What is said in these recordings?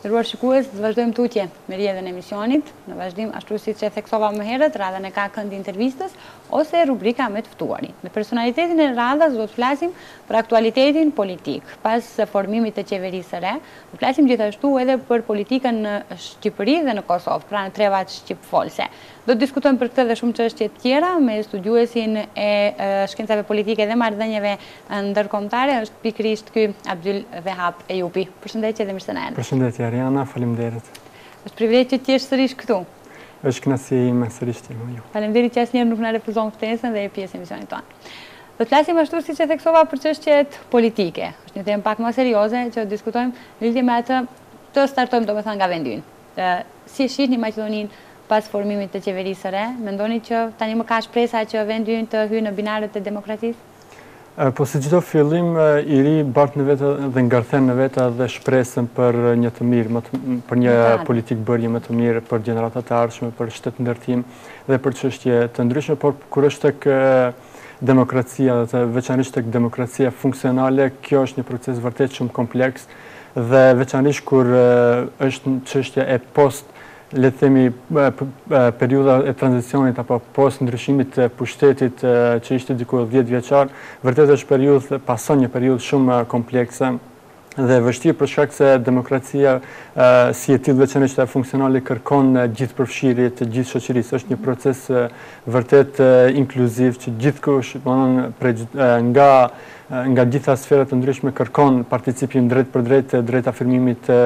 Nderuar shikues, vazhdojmë tutje me rjedhën e emisionit, në vazhdim ashtu siç e theksova më herët, radhën e ka këndi i intervistës, ose rubrika me të ftuari. Me personalitetin e radhës do të flasim për aktualitetin politik, pas formimit të qeverisë së re, do të flasim gjithashtu edhe për politikën në Shqipëri dhe në Kosovë, pra në trevat shqipfolëse. Do të diskutojmë për këtë dhe shumë çështje të tjera me studiuesin e shkencave politike dhe marrëdhënieve Ndërkombëtare është pikërisht ky Abdyl Vehab Ejupi. Përshëndetje dhe mirë se na erdhe. Përshëndetje Ariana, faleminderit. Është privilegj që të jesh sërish këtu. Është kënaqësi ime sërish të jem me ju. Faleminderit që asnjëherë nuk na refuzon ftesën dhe je pjesë e emisionit tonë. Do të flasim ashtu siç e theksova për çështjet politike. Është një temë pak më serioze që do të diskutojmë në lidhje me atë të startojmë domethënë nga vendi ynë, si e shihni Maqedoninë pas formimit të qeverisë së re? Mendoni që tani më ka shpresa që vendi ynë të hyjë në binarët e demokracisë? Po si çdo fillim i ri bart në veta dhe ngërthen në veta edhe shpresën për një të mirë, për një politikëbërje më të mirë për gjenerata të ardhshme, për shtetndërtim dhe për çështje të ndryshme, por kur është tek demokracia dhe veçanërisht tek demokracia funksionale, kjo është një proces vërtet shumë kompleks dhe veçanërisht kur është çështja e post le të themi, periudha e tranzicionit apo post ndryshimit të pushtetit që ishte diku 10 vjeçar, vërtet është periudhë, pason një periudhë shumë komplekse dhe e vështirë për shkak se demokracia si e tillë veçanërisht e funksionale kërkon gjithëpërfshirje të gjithë shoqërisë. Është një proces vërtet inkluziv që gjithkush, nga nga gjitha sferat të ndryshme kërkon participim drejtpërdrejt, drejt afirmimit të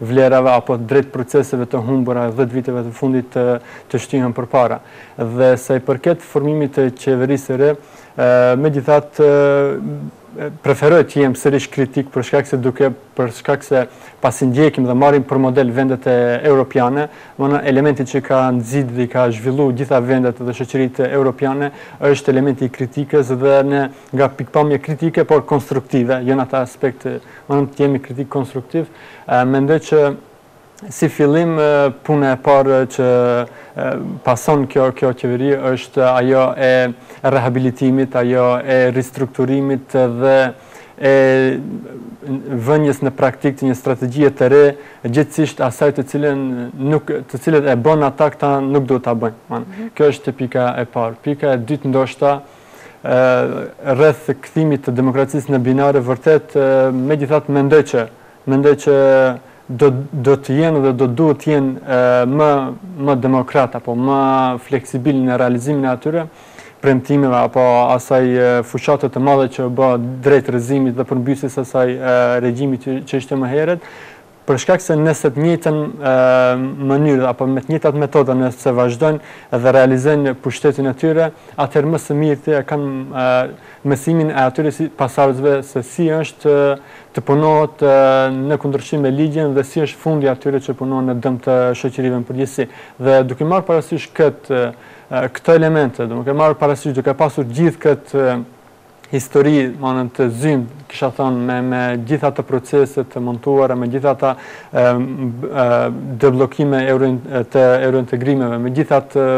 vlerave apo drejt proceseve të humbura dhjetë viteve të fundit të shtyhen përpara. Dhe sa i përket formimit të qeverisë së re, megjithatë preferoj të jem sërish kritik për shkak se duke për shkak se pasi ndjekim dhe marrim për model vendet europiane, domethënë elementi që ka nxit dhe i ka zhvillu gjitha vendet dhe shoqëritë europiane është elementi i kritikës dhe në nga pikëpamje kritike por konstruktive, jo në atë aspekt, domethënë të jemi kritik konstruktiv, mendoj që si fillim puna e parë që pason kjo kjo qeveri është ajo e rehabilitimit, ajo e ristrukturimit dhe e vënies në praktikë të një strategjie të re, gjithsesi asaj të cilën nuk të cilat e bënë ata këta nuk duhet ta bëjnë. Kjo është pika e parë. Pika e dytë ndoshta ë rreth kthimit të demokracisë në binare vërtet, megjithatë mendoj që mendoj që do do të jenë dhe do duhet të jenë më më demokrat apo më fleksibil në realizimin e atyre premtimeve apo asaj fushate të madhe që bënë drejt rrëzimit dhe përmbysjes së atij regjimit që ishte më herët për shkak se nëse të njëjtën mënyrë apo me të njëjtat metoda nëse vazhdojnë dhe realizojnë pushtetin e tyre, atëherë më së miri e kanë mësimin e atyre si pasardhësve se si është të punohet në kundërshtim me ligjin dhe si është fundi atyre që punojnë në dëm të shoqërive në përgjithësi. Dhe duke marrë parasysh këtë këto elemente, duke marrë parasysh duke pasur gjithë këtë histori më të zymtë, kisha thonë, me, me gjitha ato procese të montuara, me gjitha ato bllokime të eurointegrimeve, me gjitha ato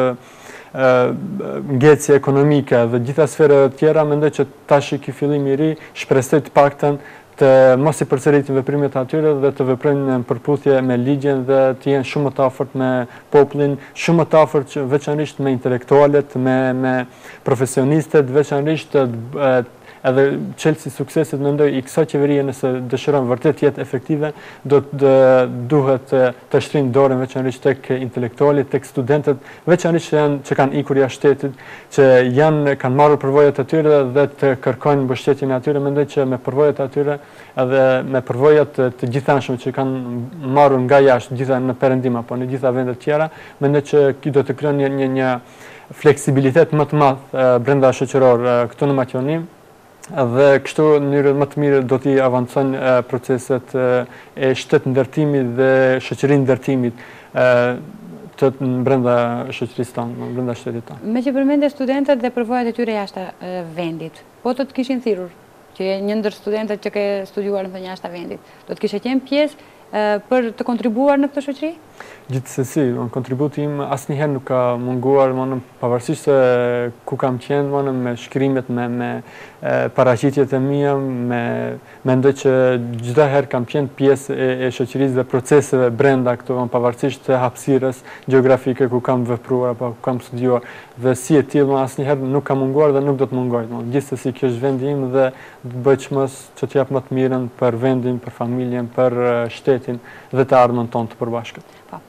ngecje ekonomike dhe gjitha sferave tjera, mendoj që tashi ky fillim i ri, shpresoj të paktën të mos i përsëritin veprimet e atyre dhe të veprojnë në përputhje me ligjin dhe të jenë shumë më të afërt me popullin, shumë më të afërt veçanërisht me intelektualët, me me profesionistët, veçanërisht edhe çelësi i suksesit mendoj i kësaj qeverie nëse dëshiron vërtet të jetë efektive, do të duhet të shtrijë dorën veçanërisht tek intelektualët, tek studentët, veçanërisht që janë që kanë ikur jashtë shtetit, që janë kanë marrë përvojat e tyre dhe të kërkojnë mbështetjen e atyre, mendoj që me përvojat e atyre edhe me përvojat të gjithanshme që kanë marrë nga jashtë, gjitha në perëndim apo në gjitha vendet tjera, mendoj që kjo do të krijojë një një një fleksibilitet më të madh brendashoqëror këtu në Maqedoni. dhe kështu në mënyrën më të mirë do t'i avancojnë proceset e shtetndërtimit dhe shoqërindërtimit të brenda shoqërisë tonë, brenda shtetit tonë. Meqë përmende studentët dhe përvojat e tyre jashtë vendit, po të të kishin thirrur, që je një ndër studentët që ke studiuar jashtë vendit, do të kishe qenë pjesë për të kontribuar në këtë shoqëri? Gjithsesi, kontributi im asnjëherë nuk ka munguar, domethënë pavarësisht se ku kam qenë, domethënë me shkrimet, me me paraqitjet e mia, me mendoj që çdo herë kam qenë pjesë e, e shoqërisë dhe proceseve brenda këtu, domethënë pavarësisht të hapësirës gjeografike ku kam vepruar apo ku kam studiuar dhe si e tillë, asnjëherë nuk ka munguar dhe nuk do të mungojë, domethënë gjithsesi ky është vendi im dhe do të bëj çmos që të jap më të mirën për vendin, për familjen, për shtetin dhe të ardhmën tonë të përbashkët. Po.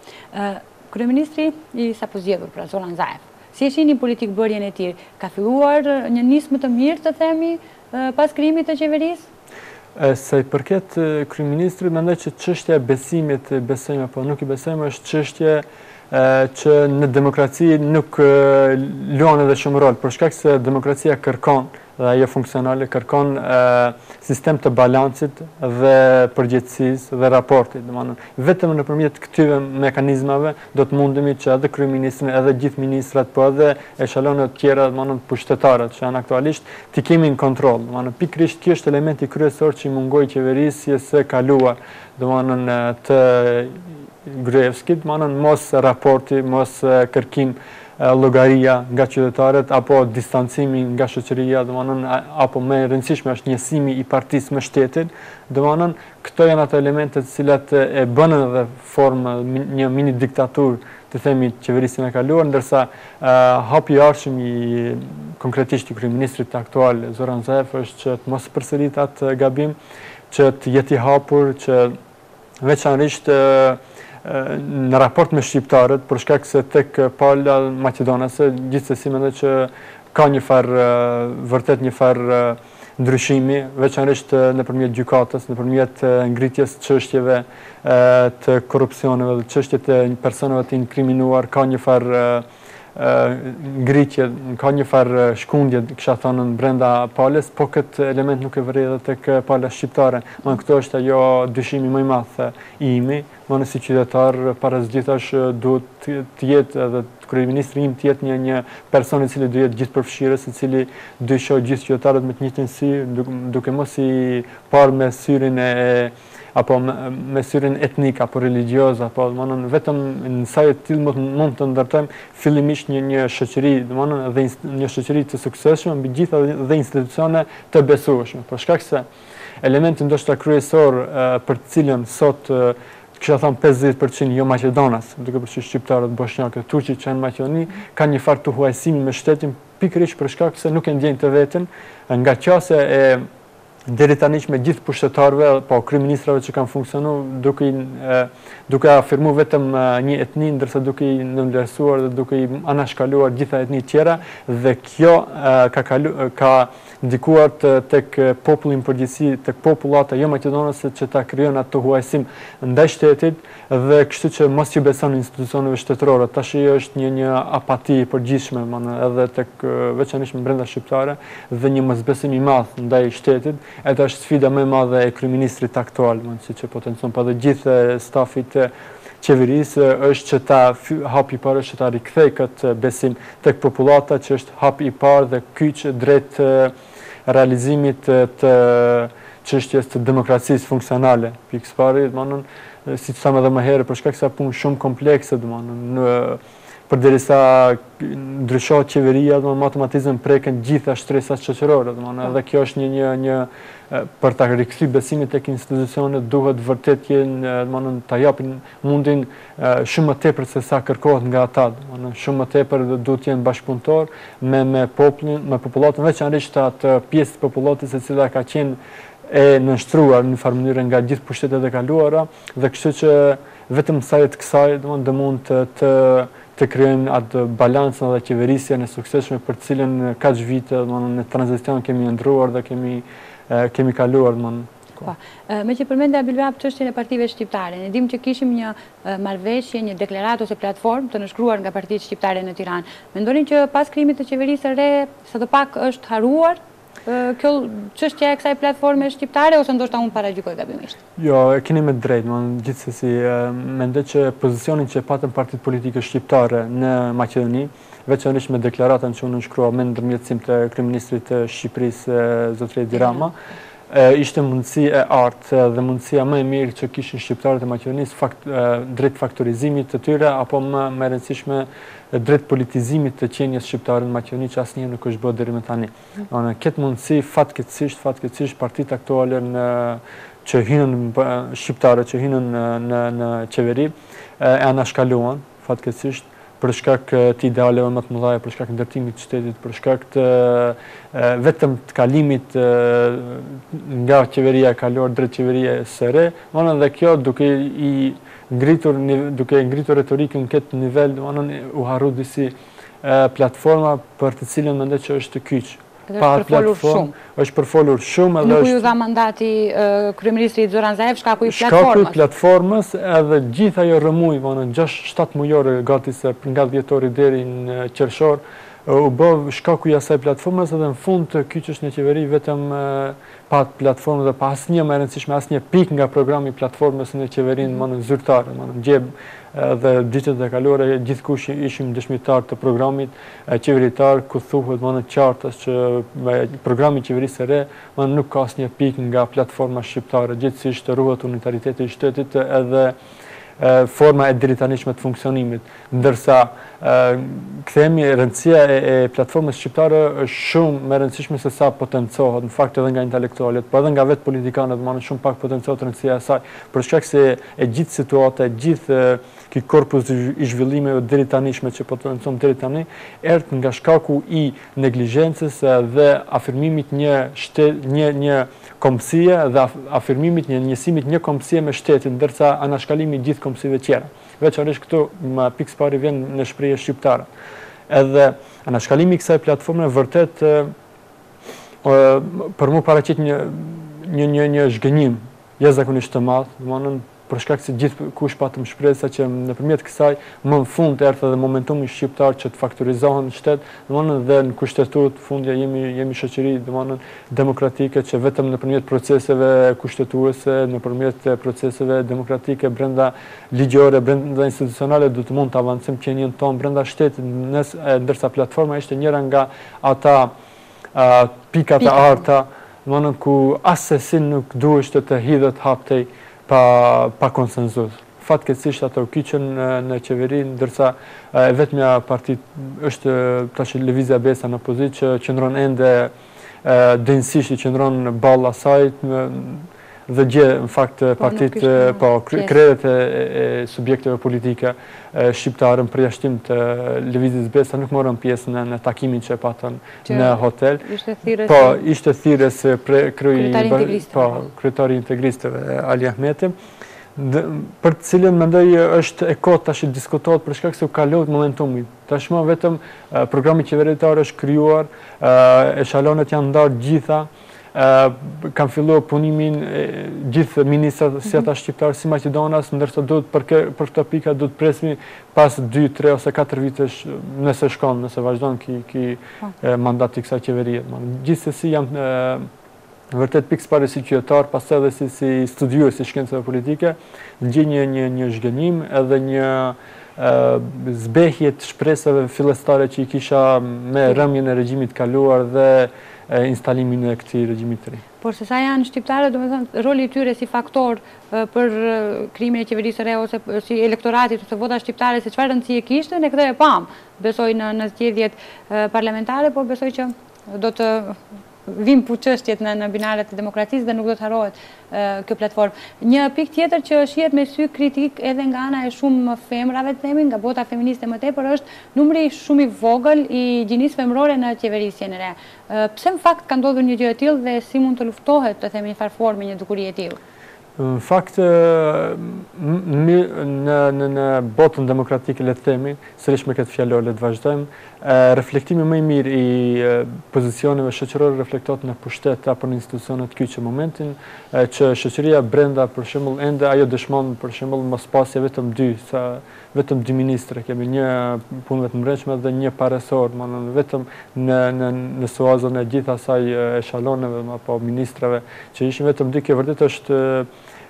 Kryeministri i sapo zgjedhur, pra Zoran Zaev, si e shihni politikëbërjen e tij? Ka filluar një nismë të mirë, të themi, pas krijimit të qeverisë? Sa i përket kryeministrit, mendoj që çështja e besimit, i besojmë apo nuk i besojmë, është çështje që në demokraci nuk luan edhe shumë rol, për shkak se demokracia kërkon dhe ajo funksionale kërkon sistem të balancit dhe përgjegjësisë dhe raportit, domethënë vetëm nëpërmjet këtyre mekanizmave do të mundemi që edhe kryeministrin edhe gjithë ministrat po edhe eshalonet tjera domethënë pushtetarët që janë aktualisht t'i kemi në kontroll, domethënë pikërisht ky është elementi kryesor që i mungoi qeverisjes së kaluar, domethënë të Gruevskit, domethënë mosraporti, moskërkim llogaria nga qytetarët apo distancimi nga shoqëria, domethënë apo më e rëndësishme është njësimi i partisë me shtetin, domethënë këto janë ato elemente të cilat e bënën në formë një minidiktaturë, të themi qeverisjen e kaluar, ndërsa hapi i ardhshëm i konkretisht i kryeministrit aktual Zoran Zaev është që të mos përsërit atë gabim, që të jetë i hapur që veçanërisht në raport me shqiptarët, për shkak se tek pala maqedonase gjithsesi mendoj që ka njëfarë vërtet njëfarë ndryshimi, veçanërisht nëpërmjet gjykatës, nëpërmjet ngritjes çështjeve të korrupsioneve dhe çështjet e personave të inkriminuar, ka njëfarë ngritje, ka njëfarë shkundje, kisha thënë, në brenda palës, po këtë element nuk e vërej edhe tek pala shqiptare. Domethënë këto është ajo dyshimi më i madh i imi, domethënë si qytetar, para së gjithash duhet të jetë edhe kryeministri im të jetë një një person i cili duhet jetë gjithëpërfshirës, i cili do i shoh gjithë qytetarët me të njëjtin sy, duke mos i parë me syrin e apo me syrin etnik apo religjioz apo domthonë vetëm nëse të tillë mund të ndërtojmë fillimisht një një shoqëri domthonë dhe një shoqëri të suksesshme mbi gjitha dhe institucione të besueshme për shkak se elementi ndoshta kryesor për të cilën sot kisha thënë 50% jomaqedonas, duke përfshi shqiptarët, boshnjakët, turqit që janë në Maqedoni, kanë njëfarë tëhuajsimi me shtetin pikërisht për shkak se nuk e ndjejnë të veten nga qasja e deritanishme gjithë pushtetarëve apo kryeministrave që kanë funksionuar duke afirmu duke afirmuar vetëm një etni ndërsa duke i nënvlerësuar dhe duke i anashkaluar gjitha etnitë tjera dhe kjo ka kalu, ka ndikuar të, tek populli në përgjithësi, tek popullata jomaqedonase që ta krijojnë atë huajsim ndaj shtetit, Dhe kështu që mos i besojnë institucioneve shtetërore, tashi është një një apati e përgjithshme domethënë edhe tek veçanërisht brenda shqiptarëve dhe një mosbesim i madh ndaj shtetit, e tash sfida më e madhe e kryeministrit aktual, domethënë siç e potencon, po edhe gjithë stafit të qeverisë është që ta hapi i parë është që ta rikthejë këtë besim tek popullata që është hapi i parë dhe kyç drejt realizimit të çështjes së demokracisë funksionale. Pikësëpari, domthonë, siç thamë edhe më herët, për shkak se është punë shumë komplekse, domthonë, përderisa ndryshohet qeveria, domthonë me automatizëm preken të gjitha shtresat shoqërore, domthonë, edhe kjo është një një një për ta rikthy besimin tek institucionet duhet vërtet të jenë, domthonë, ta japin mundin shumë më tepër se sa kërkohet nga ata, domethënë shumë më tepër dhe duhet të jenë bashkëpunëtorë me me popullin, me popullatën, veçanërisht atë pjesë të popullatës e cila ka qenë e nënshtruar në një farë mënyre nga gjithë pushtetet e kaluara dhe kështu që vetëm saje të kësaj, domethënë do mund të të të krijojmë atë balancën dhe qeverisjen e suksesshme për të cilën kaq vite, domethënë në tranzicion kemi ëndrruar dhe kemi kemi kaluar, domethënë. Po. Meqë përmende Abdylvahap çështjen e partive shqiptare, ne dimë që kishim një marrëveshje, një deklaratë ose platformë të nënshkruar nga partitë shqiptare në Tiranë. Mendoni që pas krijimit të qeverisë së re, sadopak është harruar kjo çështja e kësaj platforme shqiptare ose ndoshta unë paragjykoj gabimisht? Jo, e keni me të drejtë, domethënë gjithsesi, mendoj që pozicionin që e patën partitë politike shqiptare në Maqedoni, veçanërisht me deklaratën që u nënshkrua me ndërmjetësim të kryeministrit të Shqipërisë, zotëri Edi Rama, ishte mundësi e artë dhe mundësia më e mirë që kishin shqiptarët e Maqedonisë drejt faktorizimit të tyre, apo më e rëndësishme drejt politizimit të qenies shqiptare në Maqedoni që asnjëherë nuk është bërë deri më tani. Këtë mundësi, fatkeqësisht, fatkeqësisht, partitë aktuale që hinë shqiptare, që hinë në qeveri, e anashkaluan, fatkeqësisht, për shkak të idealeve më të mëdha, për shkak të ndërtimit të shtetit, për shkak të vetëm të kalimit nga qeveria e kaluar drejt qeverisë së re, domethënë dhe kjo duke i ngritur duke ngritur retorikën në këtë nivel, domethënë u harru disi platforma për të cilën mendoj që është kyç. Pa atë platformë, është përfolur shumë edhe është... Nuk iu dha mandati Kryeministrit Zoran Zaev, shkaku i platformës? Shkaku i platformës edhe gjithë ajo rrëmujë, domethënë 6-7 mujore, gati se nga dhjetori deri në qershor, u bë shkaku i asaj platformës edhe në fund të kyçesh në qeveri vetëm... pa platformë dhe pa asnjë më e rëndësishme, asnjë pikë nga programi i platformës në qeverinë domethënë zyrtare, domethënë gjë që edhe ditët e kaluara gjithkush ishim dëshmitarë të programit qeveritar ku thuhet domethënë qartë që programi i qeverisë së re domethënë nuk ka asnjë pikë nga platforma shqiptare, gjithsesi ruhet unitariteti i shtetit edhe forma e deritanishme të funksionimit, ndërsa kthehemi rëndësia e platformës shqiptare është shumë me rëndësishme se sa potencohet, në fakt edhe nga intelektualet, po edhe nga vetë politikanët, domethënë shumë pak potencohet rëndësia e saj, për shkak se e gjithë situata, e gjithë ki korpus i zhvillimeve deritanishme që potencon deri tani, erdh nga shkaku i neglizhencës dhe afirmimit një kombësie dhe afirmimit një njësimit një kombësie me shtetin, ndërsa anashkalimi i gjithë kombësive tjera. Veçanërisht këtu pikësëpari vjen në shprehje shqiptarët. Edhe anashkalimi i kësaj platforme vërtet për mua paraqet një një një një zhgënjim jashtëzakonisht të madh, domthonë për shkak se gjithkush patëm shpresa që nëpërmjet kësaj më në fund erdh edhe momentumi shqiptar që të faktorizohen në shtet, domethënë dhe në Kushtetutë tek e fundit jemi jemi shoqëri domethënë demokratike që vetëm nëpërmjet proceseve kushtetuese, nëpërmjet proceseve demokratike brenda ligjore, brenda institucionale do të mund të avancojmë qenien tonë brenda shtetit, ndërsa platforma ishte njëra nga ata pikat e arta, domethënë ku assesi nuk duheshte të hidhet haptej pa pa konsenzus. Fatkeqësisht ato u kyçën në qeveri, ndërsa e vetmja parti është tash Lëvizja Besa në opozitë që qëndron ende denjësisht i qëndron ballë asaj, dhe gje, në fakt, po, partitë, po, krerët e subjekteve politike shqiptare me përjashtim të Lëvizjes Besa nuk morën pjesë në takimin që e patën në hotel. Ishte thirrës po, se... Po, ishte thirrës pra po, kryetari i integristëve, Ali Ahmeti, për të cilën mendoj është e kotë tash të diskutohet për shkak se u kalua momentumi. Tashmë vetëm programi qeveritar është krijuar, eshalonet janë ndarë gjitha, kanë filluar punimin gjithë ministrat, si ata shqiptarë, si maqedonas, ndërsa do të për këto pika duhet të presmi pas 2, 3 ose 4 vitesh nëse shkon, nëse vazhdon ki po. mandat i kësaj qeverie. Gjithsesi jam vërtet pikë së pari si qytetar, pas edhe si, si studiues i shkencave politike, ndjej një, një, një zhgënjim edhe një zbehje të shpresave fillestare që i kisha me rënien e regjimit të kaluar dhe instalimin e këtij regjimit të ri. Por se sa janë shqiptarët, domethënë, roli i tyre si faktor për krijimin e qeverisë së re ose si elektoratit ose vota shqiptare se çfarë rëndësie kishte, ne këtë e pamë, besoj në në zgjedhjet parlamentare, por besoj që do të vijnë po çështjet në në binaret e demokracisë dhe nuk do të harrohet kjo platformë. Një pikë tjetër që shihet me sy kritik edhe nga ana e shumë femrave të themi, nga bota feministe më tepër është numri shumë i vogël i gjinisë femërore në qeverisjen e re. Pse në fakt ka ndodhur një gjë e tillë dhe si mund të luftohet të themi në një farë forme një dukuri e tillë? Në fakt në në në botën demokratike le të themi, sërish me këtë fjalor le të vazhdojmë, Reflektimi më i mirë i pozicioneve shoqërore reflektohet në pushtet apo në institucionet kyçe. Momentin që shoqëria brenda, për shembull, ende ajo dëshmon, për shembull, mospasje vetëm dy, sa vetëm dy ministre kemi, një punëve të brendshme dhe një pa resor, domethënë vetëm në në në suazën e gjithë asaj eshaloneve apo ministrave që ishin vetëm dy, kjo vërtet është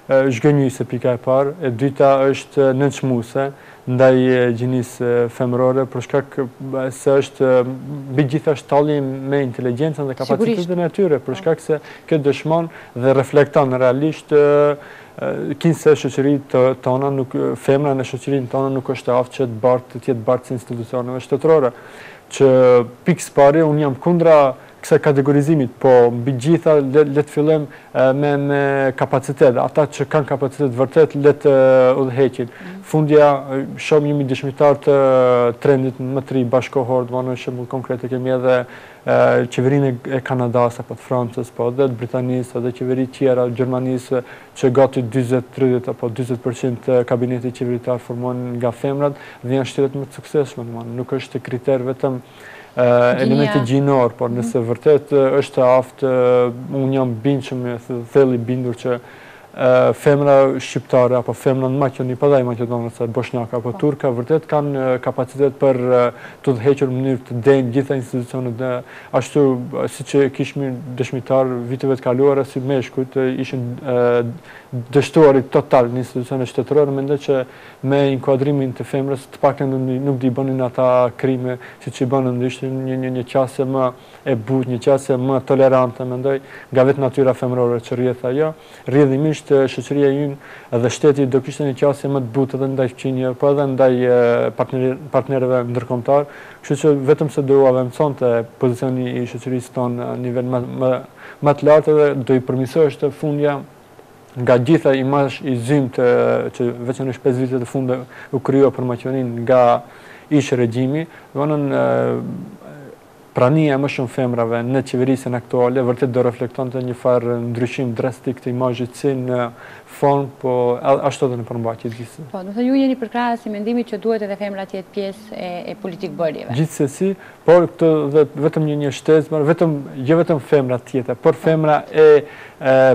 zhgënjyese pika e parë, e dyta është nënçmuese. ndaj gjinisë femërore për shkak se është mbi gjitha është tallje me inteligjencën dhe kapacitetin e tyre, për shkak se kjo dëshmon dhe reflekton realisht kinse shoqëritë tona, femra në shoqërinë tonë nuk është e aftë që të bartë, të jetë bartëse e institucioneve shtetërore. Që pikë së pari unë jam kundra kësaj kategorizimit po mbi gjitha le të fillojmë me me kapacitet ata që kanë kapacitet vërtet le të udhëheqin fundja shohim jemi dëshmitar të trendit më të ri bashkëkohor domethënë shembull konkrete kemi edhe qeverinë e Kanadasë apo të Francës po edhe të Britanisë edhe qeveri të tjera Gjermanisë që gati 30 apo 40% të kabinetit qeveritar formohen nga femrat dhe janë shtetet më të suksesshme domethënë nuk është kriter vetëm Elementi gjinor, por nëse mhm. vërtet është e aftë, unë jam bindshëm e thellë i bindur që femra shqiptare, apo femra në Maqedoni, pa da i maqedonase, boshnjake, apo po. Turke, vërtet kanë kapacitet për të udhëhequr mënyrë të denjë gjitha institucionet dhe ashtu, siç e kishmi dëshmitar viteve të kaluara, si meshkujt ishin dështuar total në institucionet shtetërore, mendoj që Me inkuadrimin të femrës, të paktën nuk do i bënin ata krime siç i bënë, do ishte një qasje më e butë, një qasje më tolerante, mendoj, nga vetë natyra femërore që rrjedh ajo. Rrjedhimisht shoqëria ynë dhe shteti do kishte një qasje më të butë edhe ndaj fqinjëve, po edhe ndaj partnerëve ndërkombëtarë, kështu që vetëm se do u avanconte pozicioni i shoqërisë tonë në nivel më të lartë edhe do i përmirësoheshte fundja nga gjithë ai imazh i zymtë që veçanërisht pesë vitet e fundit u krijua për Maqedoninë nga ish regjimi, domethënë prania e më shumë femrave në qeverisjen aktuale vërtet do reflektonte një farë ndryshim drastik të imazhit si në formë, po ashtu edhe në përmbajtje gjithsesi. Po, do të thotë ju jeni përkrahës i mendimit që duhet edhe femrat të jetë pjesë e politikëbërjeve. Gjithsesi, Por te vetëm një një shtesë, por vetëm, jo vetëm femra tjetra, por femra e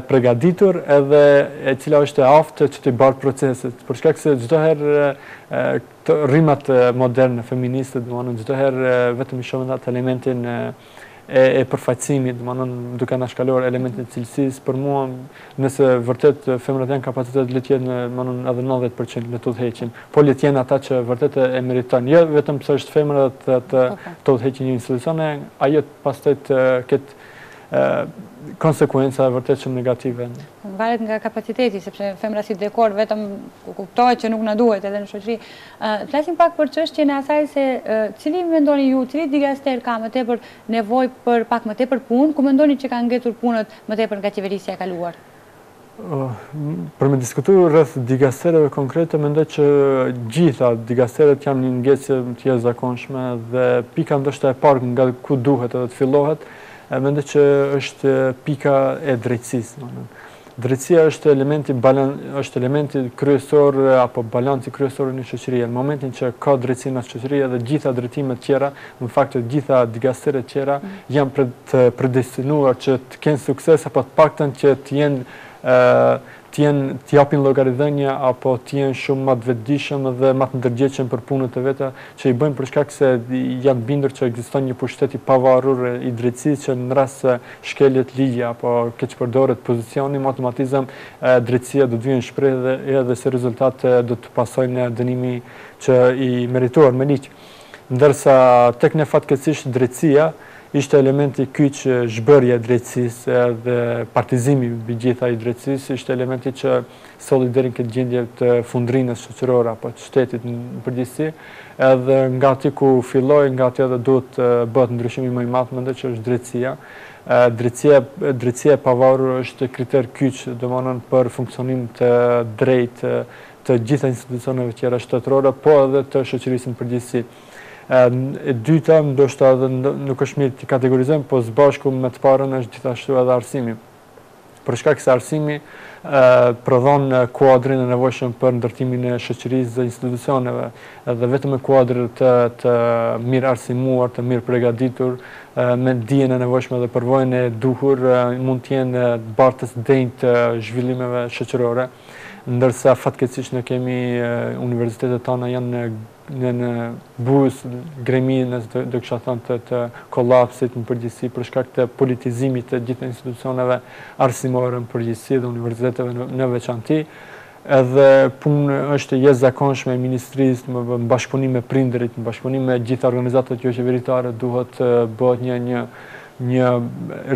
pregaditur edhe e cila është e aftë që t'i barë proceset. Për shkak se çdoherë rrymat moderne, feministe, domethënë, çdoherë vetëm e shohin atë elementin e përfaqësimit, domethënë, duke anashkaluar elementin e cilësisë, për mua Nëse vërtet femrat kanë kapacitet le të jenë domethënë edhe nëntëdhjetë për qind le të udhëheqin, po le të jenë ata që vërtet e meritojnë, jo vetëm pse është femër edhe të të udhëheqë një institucion e ajo pastaj të ketë konsekuenca vërtet shumë negative. Varet nga kapaciteti, sepse femra si dekor vetëm kuptohet që nuk na duhet edhe në shoqëri. Flasim pak për çështjen e asaj se cili mendoni ju, cili dikaster ka më tepër nevojë për pak më tepër punë, ku mendoni që kanë ngecur punët më tepër nga qeverisja e kaluar? Për me diskutu rreth dikastereve konkrete, mendoj që gjitha dikasteret janë në ngecje të jashtëzakonshme dhe pika ndoshta e parë nga ku duhet edhe të fillohet, mendoj që është pika e drejtësisë. Drejtësia është elementi balan është elementi kryesor apo balanci kryesor në shoqëri. Në momentin që ka drejtësi në shoqëri edhe gjitha drejtimet tjera, në fakt të gjitha dikasteret tjera mm. janë pre, të predestinuar që të kenë sukses apo të paktën që të jenë të jenë të japin llogaridhënie apo të jenë shumë më të vetëdijshëm dhe më të ndërgjegjshëm për punët e veta që i bëjnë për shkak se janë të bindur që ekziston një pushtet i pavarur i drejtësisë që në rast se shkelet ligji apo keqpërdoret pozicioni, me automatizëm drejtësia do të vijë në shprehje edhe si rezultat do të pasojë dënimi që i merituar me ligj. Ndërsa tek ne fatkeqësisht drejtësia ishte elementi kyç zhbërja e drejtësisë dhe partizimi mbi gjitha i drejtësisë ishte elementi që solli deri në këtë gjendje të fundrinës shoqërore apo të shtetit në përgjithësi, edhe nga aty ku filloi, nga aty edhe duhet të bëhet ndryshimi më i madh, mendoj që është drejtësia. Drejtësia, drejtësia e pavarur është kriter kyç, domethënë për funksionim të drejtë të gjitha institucioneve tjera shtetërore, po edhe të shoqërisë në përgjithësi. E dyta, ndoshta edhe nuk është mirë t'i kategorizojmë, po së bashku me të parën është gjithashtu edhe arsimi. për shkak se arsimi prodhon kuadrin e nevojshëm për ndërtimin e shoqërisë dhe institucioneve dhe vetëm me kuadrë të, të mirë arsimuar, të mirë pregaditur, me dijen e nevojshme dhe përvojën e duhur, mund të jenë bartës denjë të zhvillimeve shoqërore, ndërsa fatkeqësisht ne kemi universitetet tona janë në në buzë greminë as do do kisha thënë të të kolapsit në përgjithësi për shkak të politizimit të gjithë institucioneve arsimore në përgjithësi dhe universiteteve në, në veçanti edhe punë është jashtëzakonshme e ministrisë në bashkëpunim me prindërit në bashkëpunim me gjithë organizatat joqeveritare duhet të bëhet një një një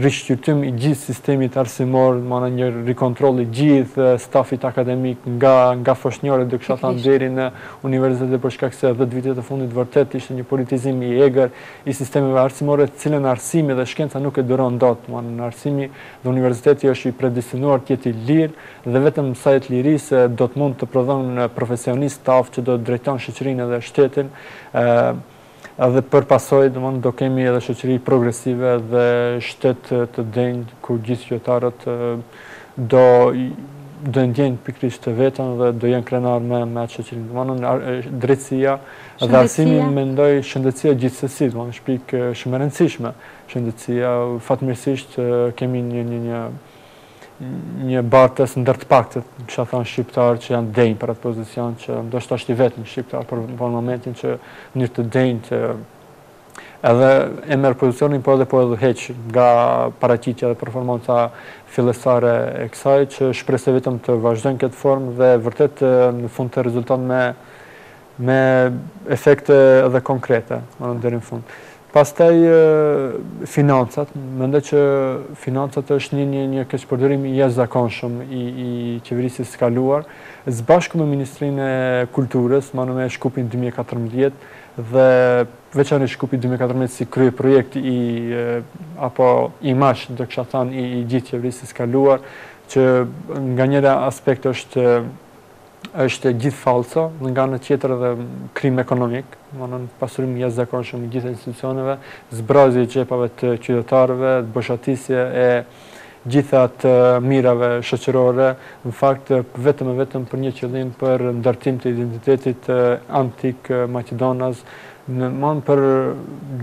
rishqyrtim i gjithë sistemit arsimor, do të thonë një rikontroll i gjithë stafit akademik nga nga foshnjoret do kisha thënë deri në universitete për shkak se dhjetë vitet e fundit vërtet ishte një politizim i egër i sistemeve arsimore të cilin arsimi dhe shkenca nuk e duron dot, do të arsimi dhe universiteti është i predestinuar të jetë i lirë dhe vetëm sajë të lirisë do të mund të prodhon profesionistë të aftë që do të drejtojnë shoqërinë edhe shtetin, ë Edhe për pasojë, domethënë do kemi edhe shoqëri progresive dhe shtet të denjë ku gjithë qytetarët do do e ndjejnë pikërisht të vetën dhe do jenë krenarë me me atë shoqërinë. Domethënë drejtësia dhe arsimi mendoj shëndetësia gjithsesi, domethënë është pikë shumë e rëndësishme. Shëndetësia fatmirësisht kemi një një një një bartës ndër të paktët, kisha thënë shqiptarë që janë denjë për atë pozicion që ndoshta është i vetmi shqiptar për për momentin që në mënyrë të denjë edhe e merr pozicionin po edhe po e udhëheq nga paraqitja dhe performanca fillestare e kësaj që shpresoj vetëm të vazhdojë në këtë formë dhe vërtet në fund të rezulton me me efekte edhe konkrete, edhe deri në fund. Pastaj financat, mendoj që financat është një një një keqpërdorim i jashtëzakonshëm i i qeverisjes së kaluar, së bashku me Ministrinë e Kulturës, domethënë me Shkupin 2014 dhe veçanërisht Shkupi 2014 si kryeprojekt i apo imazh do kisha thënë i gjithë qeverisë së kaluar, që nga njëra aspekt është është e gjithë falso, dhe nga ana tjetër edhe krim ekonomik, domethënë pasurim i jashtëzakonshëm i gjithë institucioneve, zbrazje xhepave të qytetarëve, boshatisje e gjitha të mirave shoqërore, në fakt vetëm e vetëm për një qëllim për ndërtim të identitetit antik maqedonas, domethënë për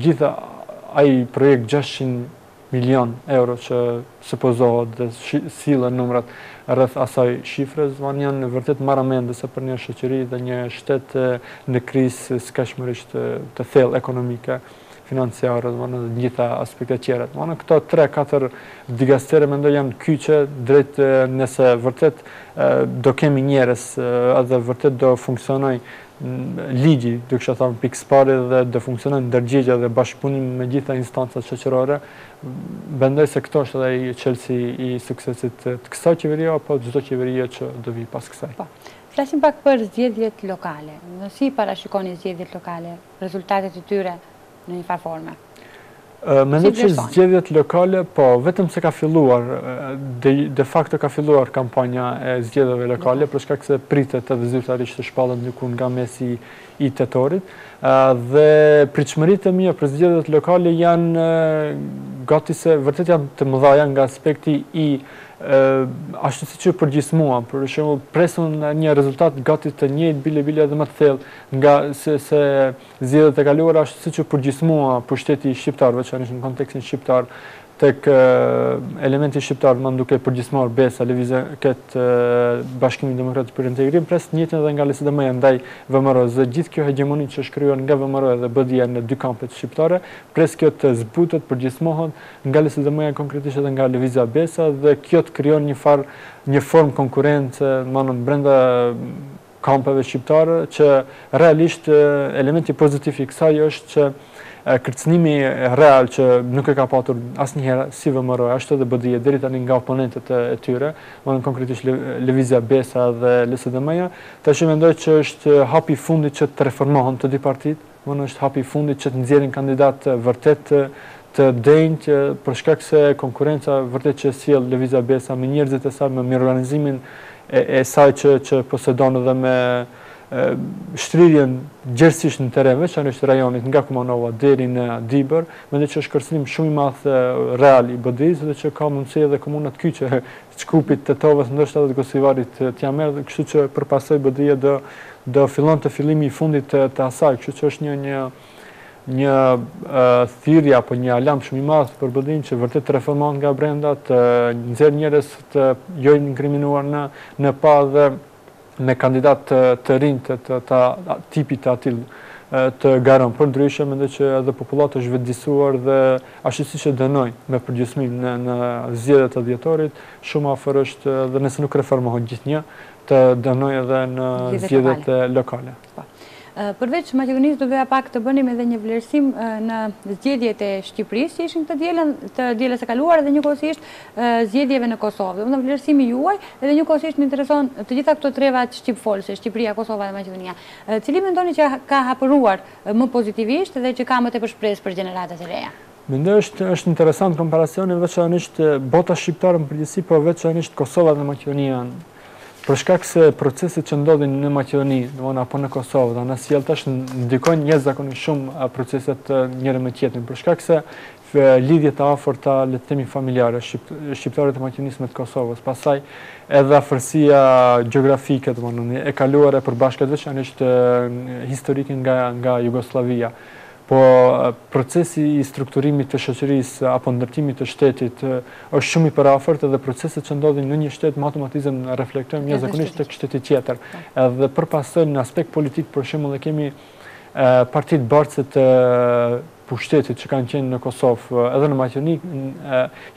gjitha ai projekt 600 milion euro që supozohet dhe sillen numrat rreth asaj shifrës, domethënë janë vërtet marramendëse për një shoqëri dhe një shtet në krizë skajshmërisht të thellë ekonomike, financiare, domethënë edhe gjitha aspektet tjera. Domethënë këto 3-4 dikastere mendoj janë kyçe drejt nëse vërtet do kemi njerëz edhe vërtet do funksionojë Ligji, do të thotë pikësëpari dhe do funksionon ndërgjegjja dhe bashkëpunim me gjitha instancat shoqërore, mendoj se këto është edhe ai çelësi i suksesit të kësaj qeverie apo çdo qeverie që do vijë pas kësaj. Po. Flasim pak për zgjedhjet lokale. Si i parashikoni zgjedhjet lokale, rezultatet e tyre? në një farë forme. Mendoj që zgjedhjet lokale, po, vetëm se ka filluar, de facto ka filluar kampanja e zgjedhjeve lokale, për shkak se pritet edhe zyrtarisht të shpallen diku nga mesi i tetorit, dhe pritshmëritë e mia për zgjedhjet lokale janë gati se vërtet janë të mëdha nga aspekti i ashtu siç u përgjysmua, për shembull, pres unë një rezultat gati të njëjtë bile bile edhe më të thellë nga se Zgjedhjet e kaluara ashtu siç u përgjysmua pushteti i shqiptarëve, veçanërisht në kontekstin shqiptar, tek elementi shqiptar, domethënë duke e përgjysmuar besa lëvizja këtë Bashkimin Demokratik për Integrim, pres të njëjtën edhe nga LSDM-ja ndaj VMRO-së dhe gjithë kjo hegjemoni që është krijuar nga VMRO-ja dhe BDI-ja në dy kampet shqiptare, pres kjo të zbutet, përgjysmohet nga LSDM-ja konkretisht edhe nga lëvizja besa dhe kjo të krijon një farë një formë konkurrence, domethënë brenda kampeve shqiptare që realisht elementi pozitiv i kësaj është që kërcënimi real që nuk e ka patur asnjëherë si VMRO ashtu edhe BDI deri tani nga oponentët e tyre, domethënë konkretisht Lëvizja Besa dhe LSDM-ja, tash mendoj që është hapi i fundit që të reformohen të dy partitë, Domethënë është hapi i fundit që të nxjerrin kandidatë vërtet të denjë, për shkak se konkurenca vërtet që e sjell Lëvizja Besa me njerëzit e saj, me mirëorganizimin e saj që që posedon dhe me shtrirjen gjerësisht në terren, veçanërisht rajonit nga Kumanova deri në Dibër, mendoj që është kërcënim shumë i madh real i BDI-së dhe që ka mundësi edhe komunat kyçe Shkupit, Tetovës, ndoshta dhe të Gostivarit t'ia merr, kështu që për pasojë BDI-ja do do fillon të fillimi i fundit të të asaj, kështu që është një një një thirrje apo një alarm shumë i madh për BDI-në që vërtet të reformohet nga brenda, të nxjerrë njerëz të jo të inkriminuar në në pah dhe me kandidat të, të rinj të, të, të, tipit të atillë të garon. Përndryshe, mendoj që edhe popullata është vetëdijesuar dhe ashtu siç e dënoi me përgjysmim në, në zgjedhjet e dhjetorit, shumë afër është dhe nëse nuk reformohen gjithnjë, të dënojë edhe në zgjedhjet lokale. Po. Përveç Maqedonisë do doja pak të bënim edhe një vlerësim në zgjedhjet e Shqipërisë që ishin të dielën të dielës së kaluar dhe njëkohësisht zgjedhjeve në Kosovë. Domethënë vlerësimi juaj edhe njëkohësisht më intereson të gjitha këto treva shqipfolëse, Shqipëria, Kosova dhe Maqedonia. Cila mendoni që ka hapëruar më pozitivisht dhe që ka më tepër shpresë për gjeneratat e reja? Mendoj është është interesant komparacioni veçanërisht bota shqiptare në përgjithësi, por veçanërisht Kosova dhe Maqedonia janë për shkak se proceset që ndodhin në Maqedoni, domthonë apo në Kosovë dhe anasjelltas ndikojnë jashtëzakonisht shumë proceset njëri me tjetrin, për shkak se lidhjet e afërta, le të themi familjare, shqiptarëve të Maqedonisë me të Kosovës, pastaj edhe afërsia gjeografike, domthonë e kaluara e përbashkët veçanërisht historike nga nga Jugosllavia. Po procesi i strukturimit të shoqërisë apo ndërtimit të shtetit është shumë i përafërt edhe proceset që ndodhin në një shtet me automatizëm reflektojnë jashtëzakonisht tek shteti tjetër. Edhe për pasojë në aspekt politik për shembull e kemi partitë bartëse të pushtetit që kanë qenë në Kosovë edhe në Maqedoni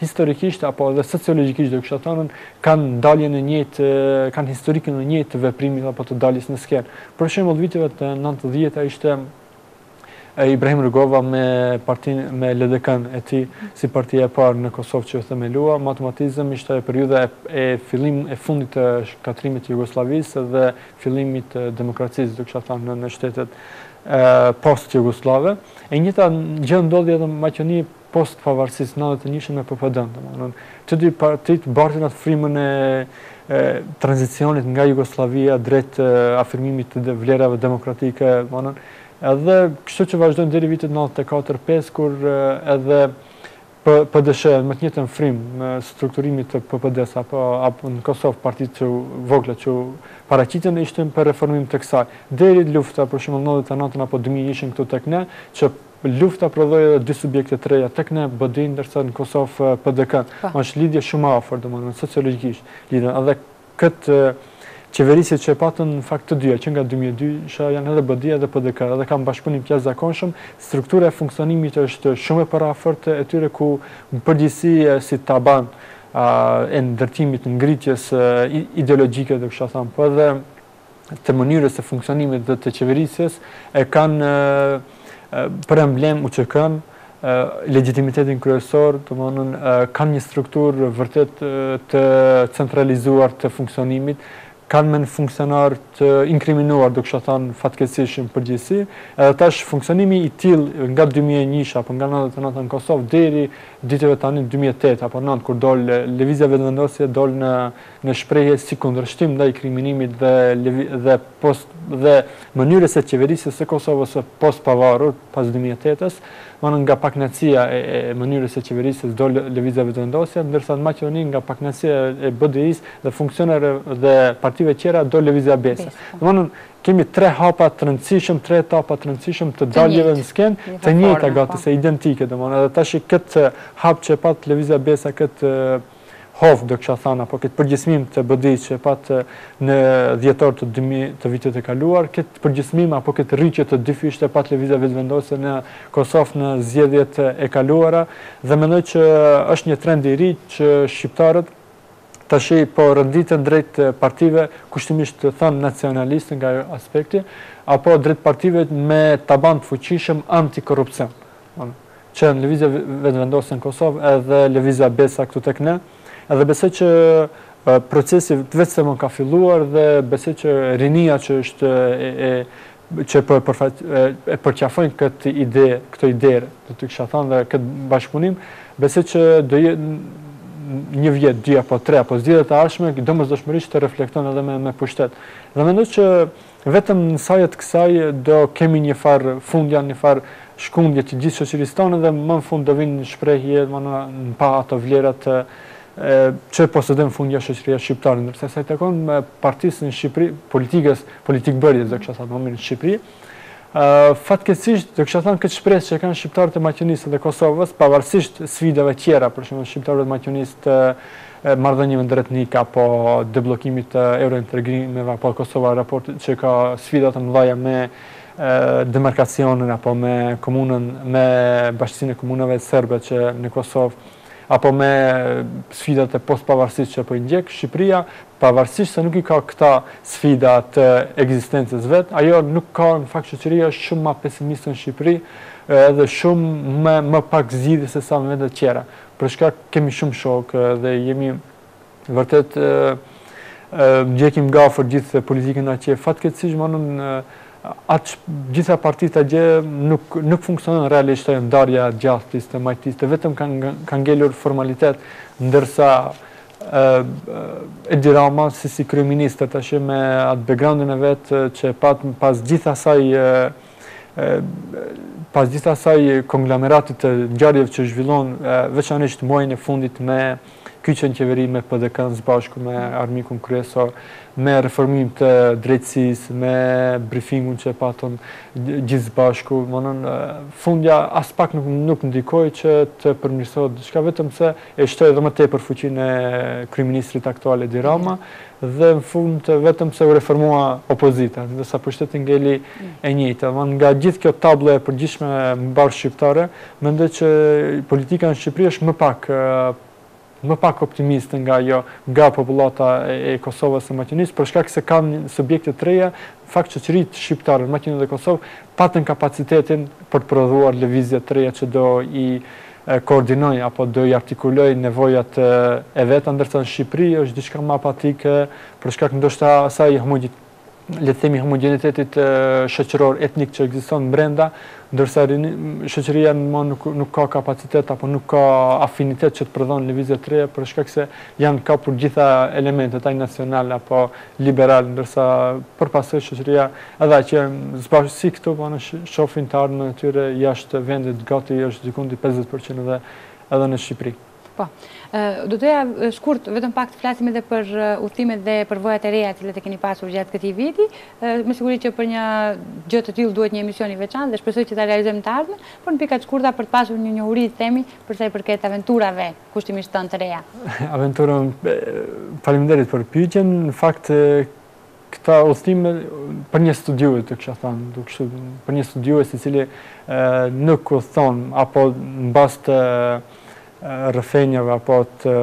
historikisht apo edhe sociologjikisht do kisha thënë kanë daljen e njëjtë kanë historikën e njëjtë të veprimit apo të daljes në skenë. Për shembull viteve të 90-ta ishte Ibrahim Rugova me partinë, me LDK-në e tij, si partia e parë në Kosovë që u themelua, me automatizëm ishte periudha e fillim, e fundit të shkatërrimit të Jugosllavisë dhe fillimit të demokracisë, do kisha thënë, në shtetet post-jugosllave. E njëjta gjë ndodhi edhe në Maqedoni Post pavarësisë nëntëdhjetë e një ishin me PPD-në, domethënë të dy partitë bartin atë frymën e tranzicionit nga Jugosllavia drejt afirmimit të vlerave demokratike, domethënë edhe kështu që vazhdojnë deri vitet nëntëdhjetë e katër, pesë kur edhe PDSH me të njëjtën frymë strukturimit të PPD-së apo apo në Kosovë partitë e vogla që u paraqitën ishin për reformim të kësaj. Deri lufta për shembull nëntëdhjetë e nëntë apo dy mijë ishin këtu tek ne që Lufta prodhoi edhe dy subjekte të reja, tek ne BDI-në ndërsa në Kosovë PDK-në. Po. Është lidhje shumë e afërt, domethënë sociologjikisht lidhen. Edhe këtë qeverisje që e patën në fakt të dyja që nga dy mijë e dysha janë edhe BDI-ja edhe PDK edhe kanë bashkëpunim të jashtëzakonshëm, struktura e funksionimit është shumë e përafërt e tyre ku në përgjithësi si taban e ndërtimit, ngritjes ideologjike do kisha thënë, po edhe të mënyrës së funksionimit dhe të qeverisjes e kanë për emblemë UÇK-në, legjitimitetin kryesor, domethënë, kanë një strukturë vërtet të centralizuar të funksionimit, kanë domethënë funksionarë të inkriminuar, do kisha thënë fatkeqësisht në përgjithësi, edhe tash funksionimi i tillë nga 2001, apo nga 99 në Kosovë, deri ditëve tani 2008, apo 9, kur doli Lëvizja Vetëvendosje, doli në në shprehje si kundërshtim ndaj kriminimit dhe dhe pos dhe mënyrës së qeverisjes së Kosovës së postpavarur pas dy mijë e tetës, domethënë nga pakënaqësia e mënyrës së qeverisjes dol Lëvizja Vetëvendosje, ndërsa në Maqedoni nga pakënaqësia e BDI-së dhe funksionerëve dhe partive tjera dol Lëvizja Besa. Domthonë kemi tre hapa të rëndësishëm, tre etapa të rëndësishëm të daljeve në skenë, të njëjta gati se identike, domthonë edhe tashi këtë hap që e pat Lëvizja Besa këtë Hov, do kisha thënë, apo këtë përgjysmim të BDI-së që e pat në dhjetor të dy mijë të vitit të kaluar, këtë përgjysmim apo këtë rritje të dyfishtë e pat Lëvizja Vetëvendosje në Kosovë në zgjedhjet e kaluara dhe mendoj që është një trend i ri që shqiptarët tashi po rënditen drejt partive kushtimisht të thënë nacionaliste nga ai aspekti, apo drejt partive me taban të fuqishëm antikorrupsion. që janë Lëvizja Vetëvendosje në Kosovë edhe Lëvizja Besa këtu tek ne, edhe besoj që procesi vetëm se më ka filluar dhe besoj që rinia që është e që po e përqafojnë këtë ide, këto ide, do të kisha thënë dhe këtë bashkëpunim, besoj që një vjet, dy apo tre apo zgjedhjet e ardhshme, domosdoshmërisht të reflekton edhe me me pushtet. Dhe mendoj që Vetëm në sajë të kësaj do kemi një farë fundja, një farë shkundje të gjithë shoqërisë tonë dhe më në fund do vijnë në shprehje, domethënë në pah ato vlera të që posedojmë fundja shoqëria shqiptare, ndërsa sa i takon partisë në Shqipëri, politikës, politikëbërjes do kisha thënë më mirë në Shqipëri, fatkeqësisht do kisha thënë këtë shpresë që kanë shqiptarët e Maqedonisë dhe Kosovës, pavarësisht sfidave tjera, për shembull shqiptarëve të Maqedonisë të marrëdhënieve ndëretnike apo debllokimit të eurointegrimeve apo Kosova raport që ka sfida të mëdha me demarkacionin apo me komunën me bashkësinë e komunave serbe që në Kosovë apo me sfidat e postpavarësisë që po i ndjek Shqipëria pavarësisht se nuk i ka këta sfida të ekzistencës vetë, ajo nuk ka në fakt shoqëria është shumë më pesimiste në Shqipëri edhe shumë më më pak zgjidhje se sa në vendet tjera për shkak kemi shumë shokë dhe jemi vërtet ndjekim nga afër gjithë politikën atje. Fatkeqësisht domethënë atë gjitha partitë atje nuk nuk funksionon realisht ajo ndarja djathtiste majtiste, vetëm kanë ka ngelur formalitet, ndërsa Edi Rama si si kryeministër tash me atë backgroundin e vet që pas gjithë asaj Pas gjithë asaj konglomeratit të ngjarjeve që zhvillon veçanërisht muajin e fundit me kyçjen në qeveri me PD-në së bashku me armikun kryesor, me reformim të drejtësisë, me brifingun që patëm gjithë së bashku, domethënë fundja aspak nuk ndikoj që të përmirësohet diçka vetëm se e shtoi edhe më tepër fuqinë e kryeministrit aktual Edi Rama dhe në fund vetëm pse u reformua opozita, ndërsa pushteti ngeli e njëjta. Domthonë nga gjithë kjo tablo e përgjithshme mbarë shqiptare, mendoj që politika në Shqipëri është më pak më pak optimiste nga ajo nga popullata e Kosovës e Maqedonisë, për shkak se kanë subjekte të reja, fakt shoqëritë shqiptare në Maqedoni dhe Kosovë patën kapacitetin për të prodhuar lëvizje të reja që do i koordinojë apo do i artikulojë nevojat e veta, ndërsa në Shqipëri është diçka më apatike për shkak ndoshta asaj le të themi homogjenitetit shoqëror etnik që ekziston brenda, ndërsa shoqëria më nuk nuk ka kapacitet apo nuk ka afinitet që të prodhon lëvizje të reja për shkak se janë kapur gjitha elementet, ai nacional apo liberal, ndërsa për pasojë shoqëria Ata që zbashë si këto banë shofin të ardhmen e tyre jashtë vendit gati është dikundi 50% dhe edhe në Shqipëri. Po, do të doja shkurt vetëm pak të flasim edhe për udhëtimet dhe përvojat e reja cilat e keni pasur gjatë këtij viti. Me siguri që për një gjë të tillë duhet një emision i veçantë dhe shpresoj që ta realizojmë në të ardhmen, por në pika të shkurta për të pasur një një uri të themi përsa i përket aventurave kushtimisht tënë të reja. Aventurën, faleminderit për pyetjen, në fakt Këta udhëtime për një studiues të kisha thënë, të kështu, për një studiues i cili nuk udhëton, apo në bazë të rrëfenjave, apo të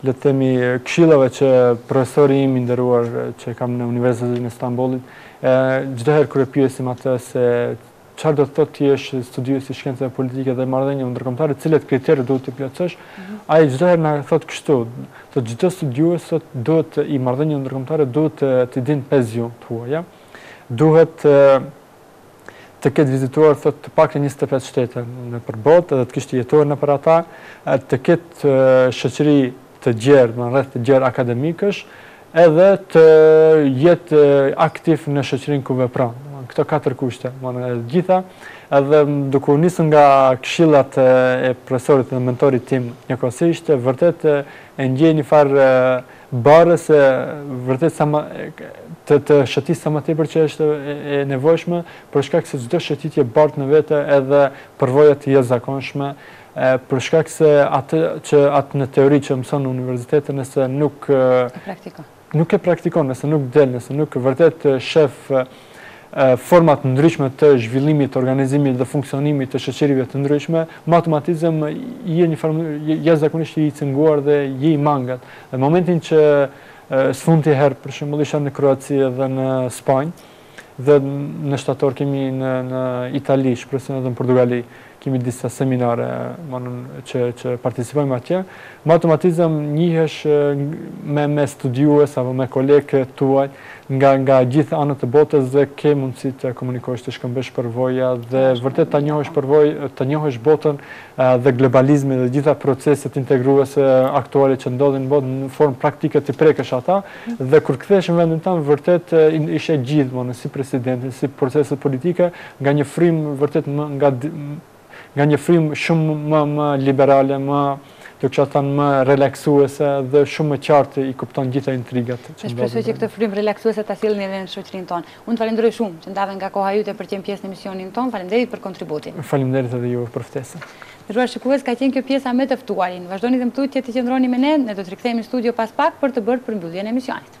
le të themi këshillave që profesori im i nderuar që kam në Universitetin e Stambollit, çdo herë kur e pyesim atë se Çfarë do të thotë të jesh studiues i shkencave politike dhe marrëdhënieve ndërkombëtare, cilat kritere duhet të plotësosh? Ai çdo herë na thotë kështu, thotë çdo studiues sot duhet i marrëdhënieve ndërkombëtare duhet të të din pesë gjuhë të huaja. Duhet të ketë vizituar thotë të paktën 25 shtete nëpër botë dhe të kishte jetuar nëpër ata, të ketë shoqëri të gjerë, një rreth të gjerë akademikësh, edhe të jetë aktiv në shoqërinë ku vepron. Këto katër kushte, domethënë gjitha, edhe duke u nisë nga këshillat e profesorit dhe mentorit tim njëkohësisht, vërtet e ndjej një farë barre se vërtet sa më, të, të shëtis sa më tepër që është e nevojshme, për shkak se çdo shëtitje bart në vete edhe përvoja të jashtëzakonshme, për shkak se atë që atë në teori që mëson në universitete nëse nuk e praktikon, nuk e praktikon, nëse nuk del, nëse nuk vërtet shef forma të ndryshme të zhvillimit, të organizimit dhe funksionimit të shoqërive të ndryshme, me automatizëm je një farë mënyrë jashtëzakonisht i cunguar dhe je i mangët. Dhe momentin që së fundi herë për shembull isha në Kroaci dhe në Spanjë, Dhe në shtator kemi në në Itali, shpresoj edhe në Portugali, kemi disa seminare, manon që që participojmë atje. Me automatizëm njihesh me me studiues apo me kolegë tuaj nga nga gjithë anët e botës dhe ke mundësi të komunikosh, të shkëmbesh përvoja dhe vërtet ta njohësh përvojë, të njohësh botën dhe globalizmin dhe gjitha proceset integruese aktuale që ndodhin në botë në formë praktike t'i prekësh ata. Dhe kur kthehesh në vendin tonë, vërtet i sheh gjithë, domethënë si presidentin, si proceset politike, nga një frymë vërtet më nga nga një frymë shumë më më liberale, me që të them më relaksuese dhe shumë më qartë i kupton gjitha intrigat. Që shpresoj që këtë frymë relaksuese ta sillni edhe në shoqërinë tonë. Unë të falenderoj shumë që ndave nga koha jote për të qenë pjesë në emisionin tonë. Faleminderit për kontributin. Faleminderit edhe juve për ftesën. Nderuar shikues, ka qenë kjo pjesa me të ftuarin. Vazhdoni dhe më tutje të qëndroni me ne, ne do të rikthehemi në studio pas pak për të bërë përmbylljen e emisionit.